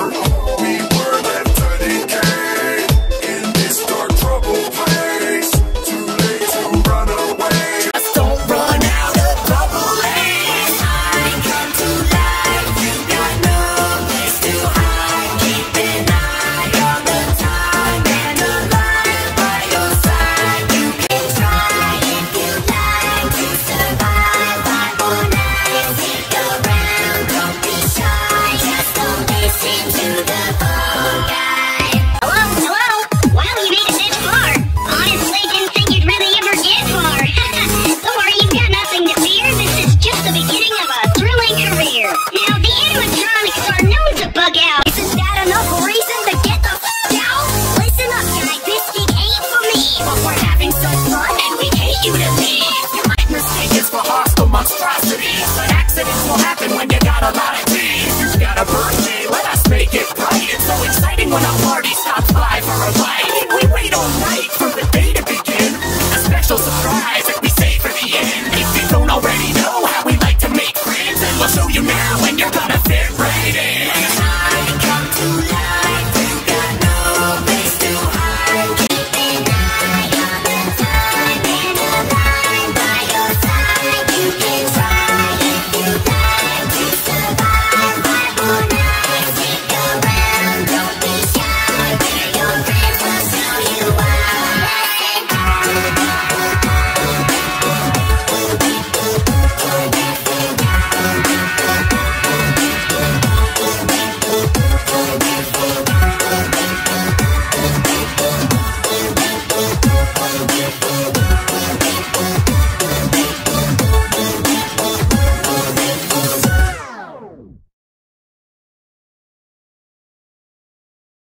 We when you got a lot of tea. You got a birthday, let us make it right. It's so exciting when a party stops by for a bite. We wait all night for the